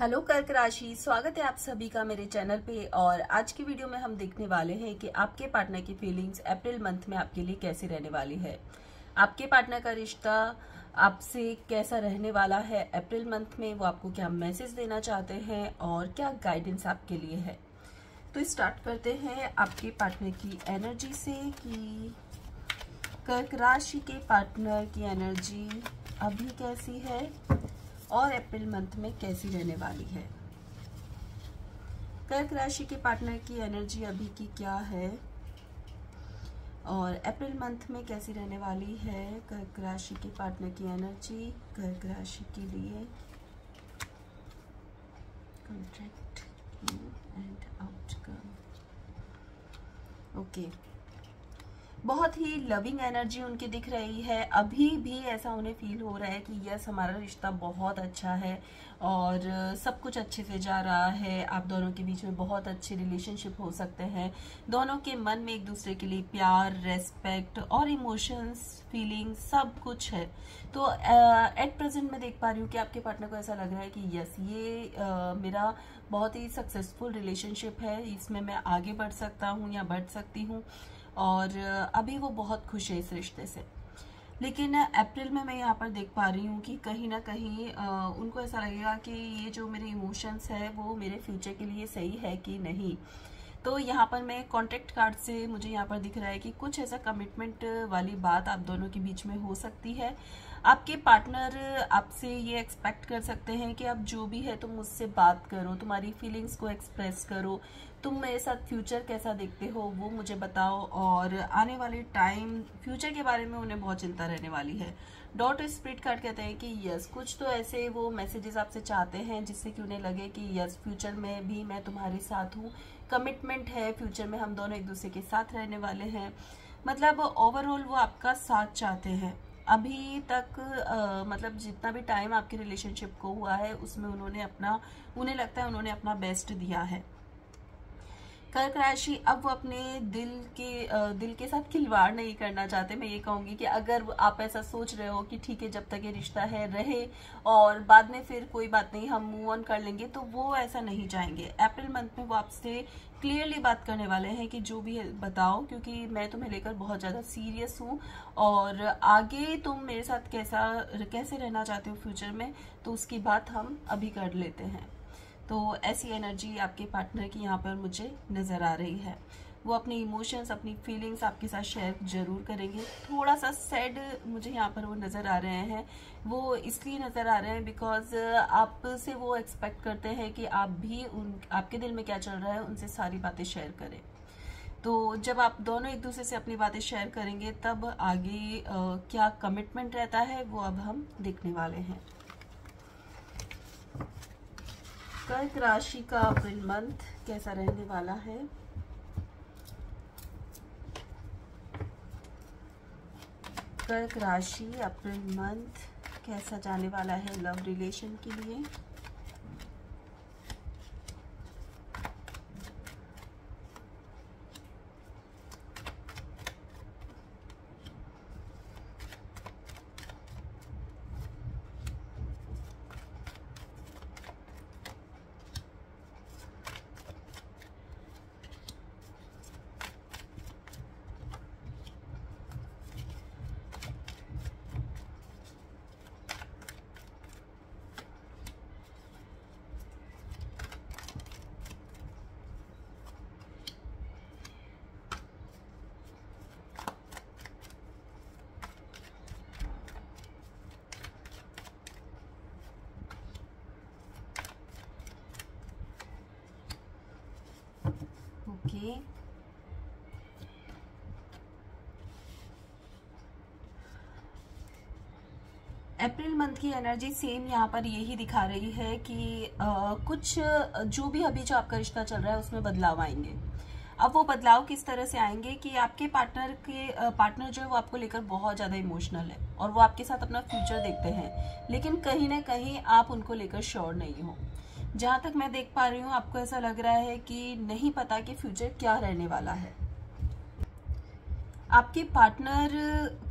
Hello कर्क राशि, स्वागत है आप सभी का मेरे चैनल पे। और आज की वीडियो में हम देखने वाले हैं कि आपके पार्टनर की फीलिंग्स अप्रैल मंथ में आपके लिए कैसे रहने वाली है। आपके पार्टनर का रिश्ता आपसे कैसा रहने वाला है अप्रैल मंथ में, वो आपको क्या मैसेज देना चाहते हैं और क्या गाइडेंस आपके लिए है। तो स्टार्ट करते हैं आपके पार्टनर की एनर्जी से कि कर्क राशि के पार्टनर की एनर्जी अभी कैसी है। और अप्रैल मंथ में कैसी रहने वाली है? कर्क राशि के पार्टनर की एनर्जी अभी की क्या है? और अप्रैल मंथ में कैसी रहने वाली है? कर्क राशि के पार्टनर की एनर्जी कर्क राशि के लिए कॉन्ट्रैक्ट एंड आउटकम ओके बहुत ही लविंग एनर्जी उनकी दिख रही है। अभी भी ऐसा उन्हें फील हो रहा है कि यस हमारा रिश्ता बहुत अच्छा है और सब कुछ अच्छे से जा रहा है। आप दोनों के बीच में बहुत अच्छे रिलेशनशिप हो सकते हैं। दोनों के मन में एक दूसरे के लिए प्यार रेस्पेक्ट और इमोशंस फीलिंग सब कुछ है। तो एट प्रेजेंट मैं देख पा रही हूँ कि आपके पार्टनर को ऐसा लग रहा है कि यस ये uh, मेरा बहुत ही सक्सेसफुल रिलेशनशिप है। इसमें मैं आगे बढ़ सकता हूँ या बढ़ सकती हूँ। और अभी वो बहुत खुश है इस रिश्ते से। लेकिन अप्रैल में मैं यहाँ पर देख पा रही हूँ कि कहीं ना कहीं उनको ऐसा लगेगा कि ये जो मेरे इमोशंस है, वो मेरे फ्यूचर के लिए सही है कि नहीं। तो यहाँ पर मैं कॉन्ट्रैक्ट कार्ड से मुझे यहाँ पर दिख रहा है कि कुछ ऐसा कमिटमेंट वाली बात आप दोनों के बीच में हो सकती है। आपके पार्टनर आपसे ये एक्सपेक्ट कर सकते हैं कि अब जो भी है तुम मुझसे बात करो, तुम्हारी फीलिंग्स को एक्सप्रेस करो। तुम मेरे साथ फ्यूचर कैसा देखते हो वो मुझे बताओ और आने वाले टाइम फ्यूचर के बारे में उन्हें बहुत चिंता रहने वाली है। डॉट स्प्रिट कार्ड कहते हैं कि यस कुछ तो ऐसे वो मैसेजेस आपसे चाहते हैं जिससे कि उन्हें लगे कि यस फ्यूचर में भी मैं तुम्हारे साथ हूँ। कमिटमेंट है फ्यूचर में हम दोनों एक दूसरे के साथ रहने वाले हैं। मतलब ओवरऑल वो आपका साथ चाहते हैं। अभी तक आ, मतलब जितना भी टाइम आपके रिलेशनशिप को हुआ है उसमें उन्होंने अपना उन्हें लगता है उन्होंने अपना बेस्ट दिया है। कर्क राशि अब वो अपने दिल के दिल के साथ खिलवाड़ नहीं करना चाहते। मैं ये कहूँगी कि अगर आप ऐसा सोच रहे हो कि ठीक है, जब तक ये रिश्ता है, रहे और बाद में फिर कोई बात नहीं, हम मूव ऑन कर लेंगे तो वो ऐसा नहीं चाहेंगे अप्रैल मंथ में वो आपसे क्लियरली बात करने वाले हैं कि जो भी है, बताओ, क्योंकि मैं तुम्हें लेकर बहुत ज़्यादा सीरियस हूँ और आगे तुम मेरे साथ कैसा, कैसे रहना चाहते हो फ्यूचर में तो उसकी बात हम अभी कर लेते हैं। तो ऐसी एनर्जी आपके पार्टनर की यहाँ पर मुझे नज़र आ रही है। वो अपने इमोशंस अपनी फीलिंग्स आपके साथ शेयर ज़रूर करेंगे। थोड़ा सा सैड मुझे यहाँ पर वो नज़र आ रहे हैं। वो इसलिए नज़र आ रहे हैं बिकॉज़ आपसे वो एक्सपेक्ट करते हैं कि आप भी उन आपके दिल में क्या चल रहा है उनसे सारी बातें शेयर करें। तो जब आप दोनों एक दूसरे से अपनी बातें शेयर करेंगे तब आगे आ, क्या कमिटमेंट रहता है वो अब हम देखने वाले हैं। कर्क राशि का अप्रैल मंथ कैसा रहने वाला है? कर्क राशि अप्रैल मंथ कैसा जाने वाला है लव रिलेशन के लिए ओके अप्रैल मंथ की एनर्जी सेम यहाँ पर यही दिखा रही है कि आ, कुछ जो भी अभी जो आपका रिश्ता चल रहा है उसमें बदलाव आएँगे। अब वो बदलाव किस तरह से आएँगे कि आपके पार्टनर के पार्टनर जो है वो आपको लेकर बहुत ज़्यादा इमोशनल है और वो आपके साथ अपना फ्यूचर देखते हैं। लेकिन कहीं ना कहीं आप उनको लेकर श्योर नहीं हो। जहाँ तक मैं देख पा रही हूँ आपको ऐसा लग रहा है कि नहीं पता कि फ्यूचर क्या रहने वाला है। आपके पार्टनर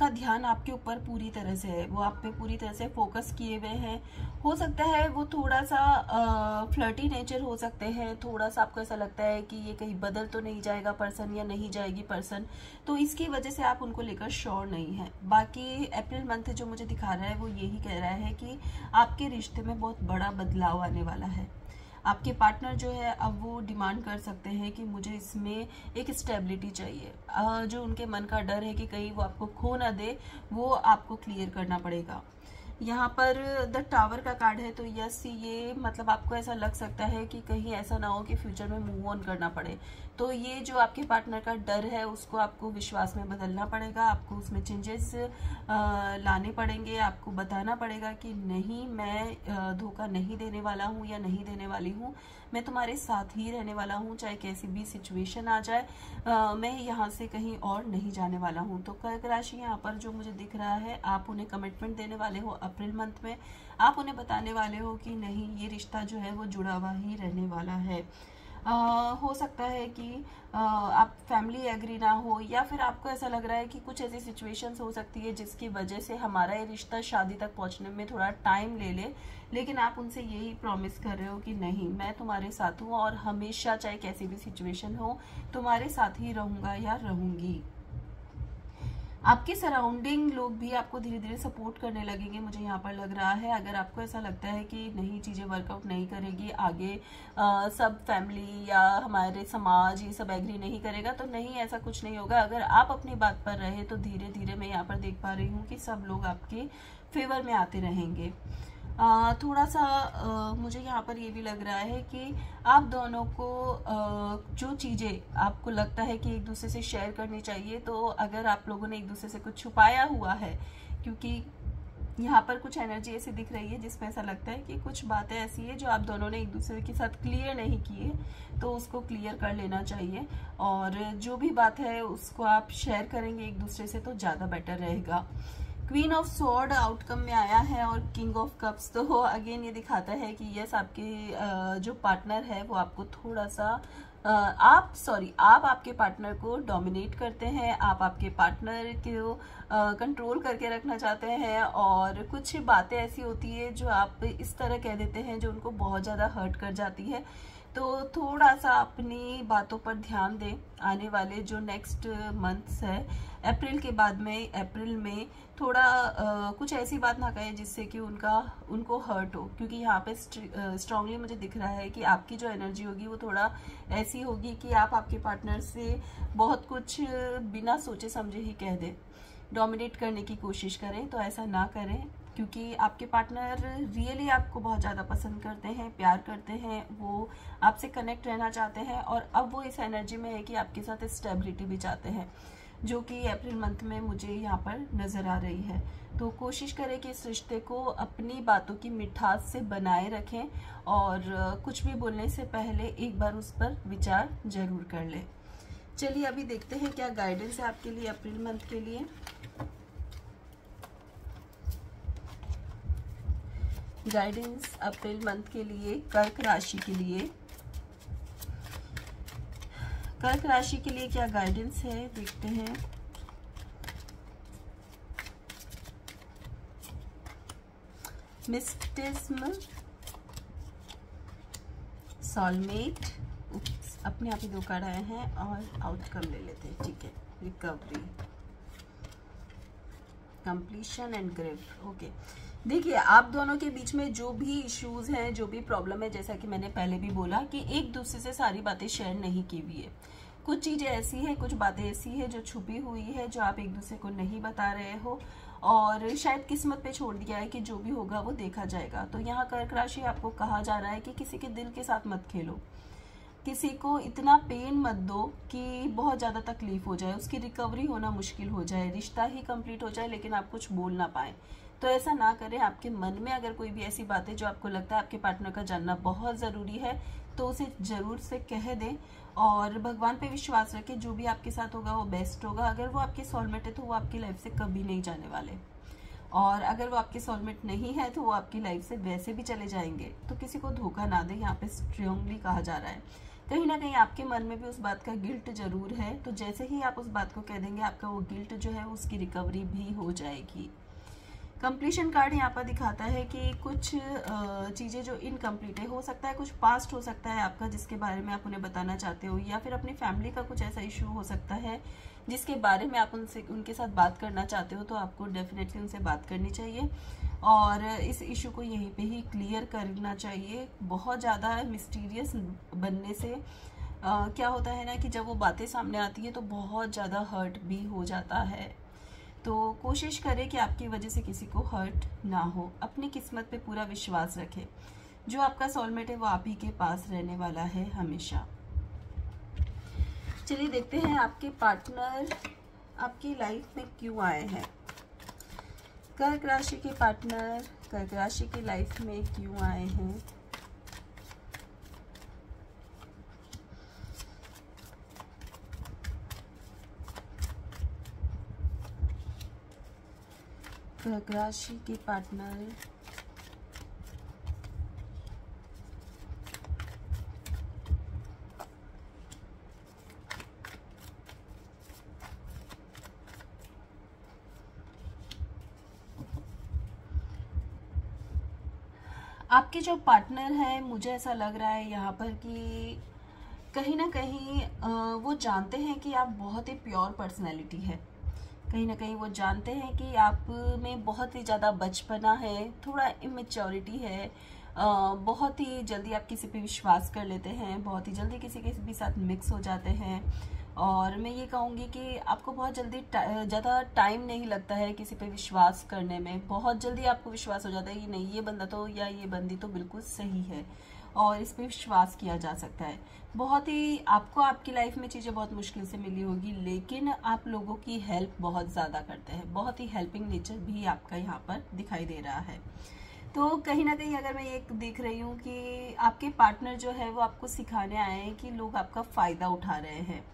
का ध्यान आपके ऊपर पूरी तरह से है। वो आप पे पूरी तरह से फोकस किए हुए हैं। हो सकता है वो थोड़ा सा फ्लर्टी नेचर हो सकते हैं। थोड़ा सा आपको ऐसा लगता है कि ये कहीं बदल तो नहीं जाएगा पर्सन या नहीं जाएगी पर्सन तो इसकी वजह से आप उनको लेकर श्योर नहीं है। बाकी अप्रैल मंथ जो मुझे दिखा रहा है, वो यही कह रहा है कि आपके रिश्ते में बहुत बड़ा बदलाव आने वाला है। आपके पार्टनर जो है, अब वो डिमांड कर सकते हैं कि मुझे इसमें एक स्टेबिलिटी चाहिए। जो उनके मन का डर है कि कहीं वो आपको खो ना दे, वो आपको क्लियर करना पड़ेगा। यहाँ पर द टावर का कार्ड है तो यस ये मतलब आपको ऐसा लग सकता है कि कहीं ऐसा ना हो कि फ्यूचर में मूव ऑन करना पड़े। तो ये जो आपके पार्टनर का डर है उसको आपको विश्वास में बदलना पड़ेगा आपको उसमें चेंजेस लाने पड़ेंगे आपको बताना पड़ेगा कि नहीं मैं धोखा नहीं देने वाला हूँ या नहीं देने वाली हूँ। मैं तुम्हारे साथ ही रहने वाला हूँ चाहे कैसी भी सिचुएशन आ जाए। आ, मैं यहाँ से कहीं और नहीं जाने वाला हूँ। तो कर्क राशि यहाँ पर जो मुझे दिख रहा है आप उन्हें कमिटमेंट देने वाले हो अप्रैल मंथ में। आप उन्हें बताने वाले हो कि नहीं ये रिश्ता जो है वो जुड़ा हुआ ही रहने वाला है। आ, हो सकता है कि आ, आप फैमिली एग्री ना हो या फिर आपको ऐसा लग रहा है कि कुछ ऐसी सिचुएशंस हो सकती है जिसकी वजह से हमारा ये रिश्ता शादी तक पहुँचने में थोड़ा टाइम ले ले लेकिन आप उनसे यही प्रॉमिस कर रहे हो कि नहीं मैं तुम्हारे साथ हूँ और हमेशा चाहे कैसी भी सिचुएशन हो तुम्हारे साथ ही रहूँगा या रहूँगी। आपके सराउंडिंग लोग भी आपको धीरे धीरे सपोर्ट करने लगेंगे मुझे यहाँ पर लग रहा है। अगर आपको ऐसा लगता है कि नहीं चीज़ें वर्कआउट नहीं करेगी आगे आ, सब फैमिली या हमारे समाज ये सब एग्री नहीं करेगा तो नहीं ऐसा कुछ नहीं होगा। अगर आप अपनी बात पर रहे तो धीरे धीरे मैं यहाँ पर देख पा रही हूँ कि सब लोग आपके फेवर में आते रहेंगे। आ, थोड़ा सा आ, मुझे यहाँ पर ये भी लग रहा है कि आप दोनों को आ, जो चीज़ें आपको लगता है कि एक दूसरे से शेयर करनी चाहिए तो अगर आप लोगों ने एक दूसरे से कुछ छुपाया हुआ है क्योंकि यहाँ पर कुछ एनर्जी ऐसी दिख रही है जिसमें ऐसा लगता है कि कुछ बातें ऐसी है जो आप दोनों ने एक दूसरे के साथ क्लियर नहीं किए तो उसको क्लियर कर लेना चाहिए। और जो भी बात है उसको आप शेयर करेंगे एक दूसरे से तो ज़्यादा बेटर रहेगा। क्वीन ऑफ़ स्वॉर्ड आउटकम में आया है और किंग ऑफ़ कप्स तो अगेन ये दिखाता है कि यस आपके जो पार्टनर है, वो आपको थोड़ा सा आप सॉरी आप आपके पार्टनर को डोमिनेट करते हैं, आप आपके पार्टनर को कंट्रोल करके रखना चाहते हैं और कुछ बातें ऐसी होती है जो आप इस तरह कह देते हैं जो उनको बहुत ज़्यादा हर्ट कर जाती है। तो थोड़ा सा अपनी बातों पर ध्यान दें। आने वाले जो नेक्स्ट मंथ्स है अप्रैल के बाद में अप्रैल में थोड़ा आ, कुछ ऐसी बात ना कहें जिससे कि उनका उनको हर्ट हो। क्योंकि यहाँ पे स्ट्रांगली मुझे दिख रहा है कि आपकी जो एनर्जी होगी वो थोड़ा ऐसी होगी कि आप आपके पार्टनर से बहुत कुछ बिना सोचे समझे ही कह दें। डोमिनेट करने की कोशिश करें तो ऐसा ना करें। क्योंकि आपके पार्टनर रियली आपको बहुत ज़्यादा पसंद करते हैं, प्यार करते हैं, वो आपसे कनेक्ट रहना चाहते हैं और अब वो इस एनर्जी में है कि आपके साथ स्टेबिलिटी भी चाहते हैं, जो कि अप्रैल मंथ में मुझे यहाँ पर नज़र आ रही है। तो कोशिश करें कि इस रिश्ते को अपनी बातों की मिठास से बनाए रखें और कुछ भी बोलने से पहले एक बार उस पर विचार ज़रूर कर लें। चलिए अभी देखते हैं क्या गाइडेंस है आपके लिए अप्रैल मंथ के लिए। गाइडेंस अप्रैल मंथ के लिए, कर्क राशि के लिए। कर्क राशि के लिए क्या गाइडेंस है? देखते हैं। मिस्टिज्म सॉलमेट अपने आप ही दो कार्ड आए हैं और आउटकम ले लेते हैं, ठीक है। Recovery completion and grief okay देखिए, आप दोनों के बीच में जो भी इश्यूज़ हैं, जो भी प्रॉब्लम है, जैसा कि मैंने पहले भी बोला कि एक दूसरे से सारी बातें शेयर नहीं की हुई है। कुछ चीज़ें ऐसी है, कुछ बातें ऐसी है जो छुपी हुई है, जो आप एक दूसरे को नहीं बता रहे हो और शायद किस्मत पे छोड़ दिया है कि जो भी होगा वो देखा जाएगा। तो यहाँ कर्क राशि आपको कहा जा रहा है कि किसी के दिल के साथ मत खेलो। किसी को इतना पेन मत दो कि बहुत ज़्यादा तकलीफ़ हो जाए। उसकी रिकवरी होना मुश्किल हो जाए, रिश्ता ही कंप्लीट हो जाए, लेकिन आप कुछ बोल ना पाए। तो ऐसा ना करें, आपके मन में अगर कोई भी ऐसी बात है जो आपको लगता है आपके पार्टनर का जानना बहुत ज़रूरी है तो उसे ज़रूर से कह दें और भगवान पे विश्वास रखें, जो भी आपके साथ होगा वो बेस्ट होगा। अगर वो आपके सोलमेट है तो वो आपकी लाइफ से कभी नहीं जाने वाले। और अगर वो आपके सोलमेट नहीं है तो वो आपकी लाइफ से वैसे भी चले जाएँगे। तो किसी को धोखा ना दे, यहाँ पे स्ट्रॉन्गली कहा जा रहा है। कहीं ना कहीं आपके मन में भी उस बात का गिल्ट ज़रूर है। तो जैसे ही आप उस बात को कह देंगे, आपका वो गिल्ट जो है, उसकी रिकवरी भी हो जाएगी। कंप्लीशन कार्ड यहाँ पर दिखाता है कि कुछ चीज़ें जो इनकम्प्लीट है हो सकता है कुछ पास्ट हो सकता है आपका जिसके बारे में आप उन्हें बताना चाहते हो या फिर अपनी फैमिली का कुछ ऐसा इशू हो सकता है जिसके बारे में आप उनसे उनके साथ बात करना चाहते हो तो आपको डेफिनेटली उनसे बात करनी चाहिए। और इस इशू को यहीं पे ही क्लियर करना चाहिए। बहुत ज़्यादा मिस्टीरियस बनने से आ, क्या होता है ना कि जब वो बातें सामने आती है तो बहुत ज़्यादा हर्ट भी हो जाता है। तो कोशिश करें कि आपकी वजह से किसी को हर्ट ना हो। अपनी किस्मत पे पूरा विश्वास रखें। जो आपका सोलमेट है, वो आप ही के पास रहने वाला है हमेशा। चलिए देखते हैं आपके पार्टनर आपकी लाइफ में क्यों आए हैं। कर्क राशि के पार्टनर कर्क राशि की लाइफ में क्यों आए हैं? कर्क राशि के पार्टनर आपके जो पार्टनर है, मुझे ऐसा लग रहा है यहाँ पर कि कहीं ना कहीं वो जानते हैं कि आप बहुत ही प्योर पर्सनैलिटी है। कहीं ना कहीं वो जानते हैं कि आप में बहुत ही ज़्यादा बचपना है, थोड़ा इमेच्योरिटी है बहुत ही जल्दी आप किसी पे विश्वास कर लेते हैं, बहुत ही जल्दी किसी के भी साथ मिक्स हो जाते हैं। और मैं ये कहूँगी कि आपको बहुत जल्दी ज़्यादा टाइम नहीं लगता है किसी पे विश्वास करने में। बहुत जल्दी आपको विश्वास हो जाता है कि नहीं, ये बंदा तो या ये बंदी तो बिल्कुल सही है। और इस पर विश्वास किया जा सकता है। बहुत ही आपको आपकी लाइफ में चीज़ें बहुत मुश्किल से मिली होगी, लेकिन आप लोगों की हेल्प बहुत ज़्यादा करते हैं। बहुत ही हेल्पिंग नेचर भी आपका यहाँ पर दिखाई दे रहा है। तो कहीं ना कहीं अगर मैं ये देख रही हूँ कि आपके पार्टनर जो है वो आपको सिखाने आए हैं कि लोग आपका फ़ायदा उठा रहे हैं।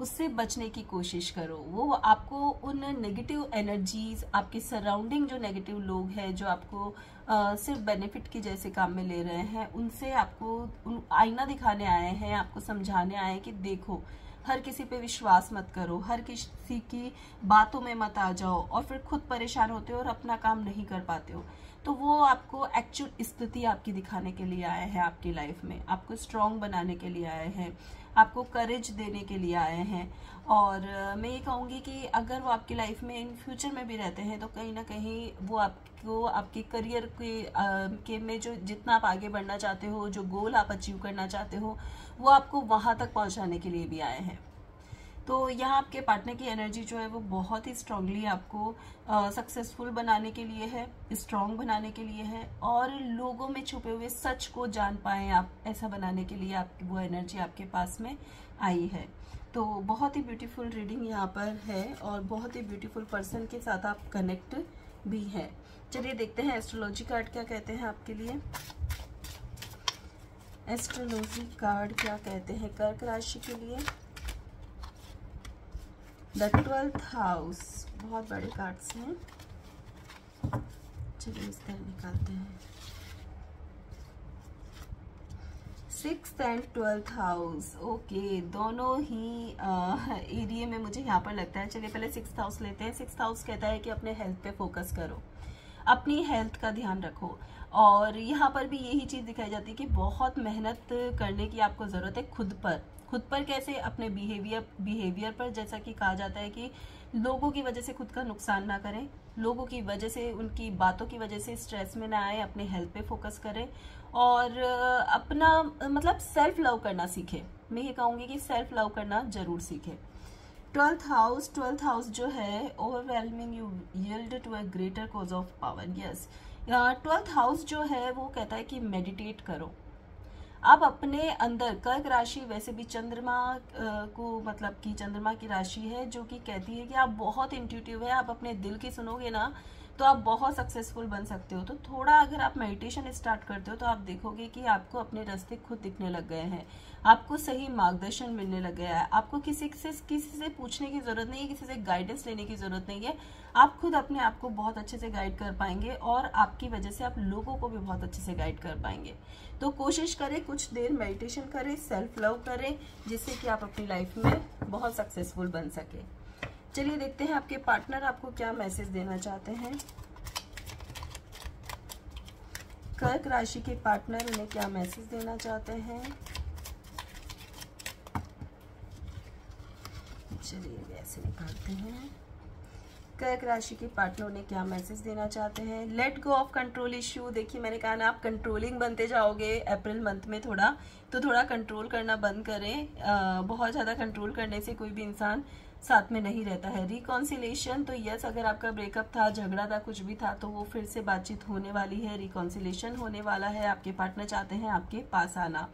उससे बचने की कोशिश करो। वो आपको उन नेगेटिव एनर्जीज आपके सराउंडिंग जो नेगेटिव लोग हैं, जो आपको सिर्फ़ बेनिफिट की जैसे काम में ले रहे हैं, उनसे आपको उन आईना दिखाने आए हैं, आपको समझाने आए हैं कि देखो, हर किसी पे विश्वास मत करो, हर किसी की बातों में मत आ जाओ और फिर खुद परेशान होते हो और अपना काम नहीं कर पाते हो। तो वो आपको एक्चुअल स्थिति आपकी दिखाने के लिए आए हैं आपकी लाइफ में, आपको स्ट्रांग बनाने के लिए आए हैं। आपको करेज देने के लिए आए हैं। और मैं ये कहूँगी कि अगर वो आपकी लाइफ में इन फ्यूचर में भी रहते हैं तो कहीं ना कहीं वो आपको आपके करियर के, आ, के में जो जितना आप आगे बढ़ना चाहते हो जो गोल आप अचीव करना चाहते हो वो आपको वहाँ तक पहुँचाने के लिए भी आए हैं। तो यहाँ आपके पार्टनर की एनर्जी जो है वो बहुत ही स्ट्रांगली आपको सक्सेसफुल बनाने के लिए है स्ट्रांग बनाने के लिए है और लोगों में छुपे हुए सच को जान पाए आप, ऐसा बनाने के लिए आपकी, वो एनर्जी आपके पास में आई है। तो बहुत ही ब्यूटीफुल रीडिंग यहाँ पर है और बहुत ही ब्यूटीफुल पर्सन के साथ आप कनेक्ट भी हैं। चलिए देखते हैं एस्ट्रोलॉजी कार्ड क्या कहते हैं आपके लिए। एस्ट्रोलॉजी कार्ड क्या कहते हैं? कर्क राशि के लिए। द ट्वेल्थ हाउस बहुत बड़े कार्ड्स हैं। चलिए इस तरह निकालते हैं। Six and twelfth house okay दोनों ही एरिए में मुझे यहाँ पर लगता है। चलिए पहले सिक्स हाउस लेते हैं। सिक्स हाउस कहता है कि अपने हेल्थ पे फोकस करो। अपनी हेल्थ का ध्यान रखो। और यहाँ पर भी यही चीज़ दिखाई जाती है कि बहुत मेहनत करने की आपको ज़रूरत है खुद पर। खुद पर कैसे, अपने बिहेवियर बिहेवियर पर? जैसा कि कहा जाता है कि लोगों की वजह से खुद का नुकसान ना करें। लोगों की वजह से, उनकी बातों की वजह से स्ट्रेस में ना आए, अपने हेल्थ पे फोकस करें और अपना मतलब सेल्फ लव करना सीखे। मैं ये कहूँगी कि सेल्फ लव करना ज़रूर सीखे। ट्वेल्थ हाउस ट्वेल्थ हाउस जो है overwhelming you yield to a greater cause of power yes twelfth house जो है, वो कहता है कि मेडिटेट करो। आप अपने अंदर, कर्क राशि वैसे भी चंद्रमा को मतलब कि चंद्रमा की राशि है, जो कि कहती है कि आप बहुत इंट्यूटिव है, आप अपने दिल की सुनोगे ना तो आप बहुत सक्सेसफुल बन सकते हो। तो थोड़ा अगर आप मेडिटेशन स्टार्ट करते हो तो आप देखोगे कि आपको अपने रास्ते खुद दिखने लग गए हैं। आपको सही मार्गदर्शन मिलने लग गया है। आपको किसी से किसी से पूछने की ज़रूरत नहीं है, किसी से गाइडेंस लेने की ज़रूरत नहीं है। आप खुद अपने आप को बहुत अच्छे से गाइड कर पाएँगे और आपकी वजह से आप लोगों को भी बहुत अच्छे से गाइड कर पाएँगे। तो कोशिश करें, कुछ देर मेडिटेशन करें सेल्फ लव करें, जिससे कि आप अपनी लाइफ में बहुत सक्सेसफुल बन सके। चलिए देखते हैं आपके पार्टनर आपको क्या मैसेज देना चाहते हैं। कर्क राशि के पार्टनर उन्हें क्या मैसेज देना चाहते हैं। चलिए ऐसे निकालते हैं। कर्क राशि के पार्टनर ने क्या मैसेज देना चाहते हैं। Let go of control issue देखिए मैंने कहा ना आप कंट्रोलिंग बनते जाओगे अप्रैल मंथ में थोड़ा तो थोड़ा कंट्रोल करना बंद करें। आ, बहुत ज़्यादा कंट्रोल करने से कोई भी इंसान साथ में नहीं रहता है। रिकॉन्सिलेशन तो यस अगर आपका ब्रेकअप था, झगड़ा था, कुछ भी था तो वो फिर से बातचीत होने वाली है। रिकॉन्सिलेशन होने वाला है। आपके पार्टनर चाहते हैं आपके पास आना।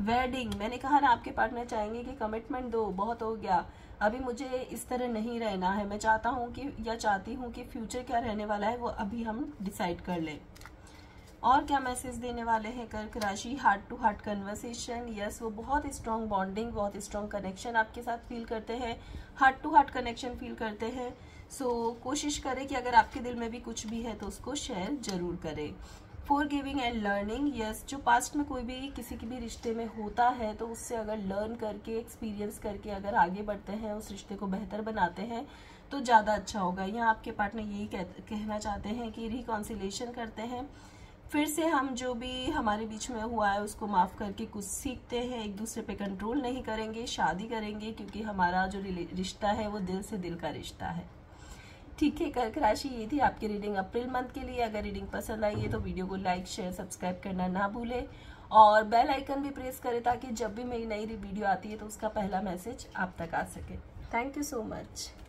वेडिंग मैंने कहा ना, आपके पार्टनर चाहेंगे कि कमिटमेंट दो, बहुत हो गया। अभी मुझे इस तरह नहीं रहना है। मैं चाहता हूँ कि, या चाहती हूँ कि फ्यूचर क्या रहने वाला है, वो अभी हम डिसाइड कर लें। और क्या मैसेज देने वाले हैं? कर्क राशि heart to heart conversation yes वो बहुत स्ट्रॉन्ग बॉन्डिंग बहुत स्ट्रॉन्ग कनेक्शन आपके साथ फील करते हैं। Heart to heart connection feel करते हैं। सो so, कोशिश करें कि अगर आपके दिल में भी कुछ भी है तो उसको शेयर ज़रूर करें। Forgiving and learning yes जो पास्ट में कोई भी किसी के भी रिश्ते में होता है तो उससे अगर लर्न करके एक्सपीरियंस करके अगर आगे बढ़ते हैं उस रिश्ते को बेहतर बनाते हैं तो ज़्यादा अच्छा होगा। यहाँ आपके पार्टनर यही कह, कहना चाहते हैं कि रिकॉन्सिलेशन करते हैं। फिर से हम जो भी हमारे बीच में हुआ है, उसको माफ़ करके कुछ सीखते हैं, एक दूसरे पे कंट्रोल नहीं करेंगे, शादी करेंगे, क्योंकि हमारा जो रिश्ता है, वो दिल से दिल का रिश्ता है। ठीक है, कर्क राशि, ये थी आपकी रीडिंग अप्रैल मंथ के लिए। अगर रीडिंग पसंद आई है तो वीडियो को लाइक शेयर सब्सक्राइब करना ना भूले। और बेल आइकन भी प्रेस करें, ताकि जब भी मेरी नई वीडियो आती है तो उसका पहला मैसेज आप तक आ सके। Thank you so much